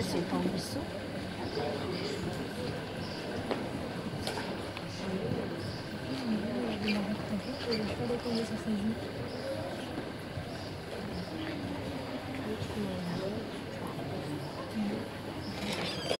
Ça, c'est ton ruisseau. Je vais la rattraper, je vais pas aller tomber sur sa joue.